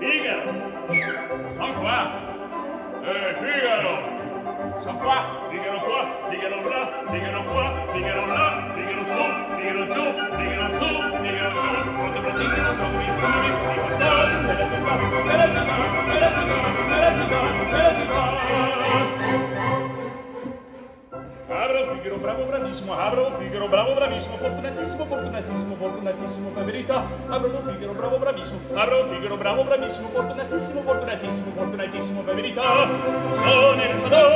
Figaro! Son qua! Eh, Figaro! Son qua! Figaro qua, Figaro là, Figaro qua, Figaro là, Figaro su, Figaro giù, Figaro su, Figaro giù! Pronto prontissimo, sono qui, come mi Avro Figaro, bravo, bravissimo, Avro Figaro, bravo, bravissimo, fortunatissimo, fortunatissimo, fortunatissimo, per verità, Avro Figaro, bravo, bravissimo, Avro Figaro, bravo, bravissimo, fortunatissimo, fortunatissimo, fortunatissimo, per verità, sono il padrone.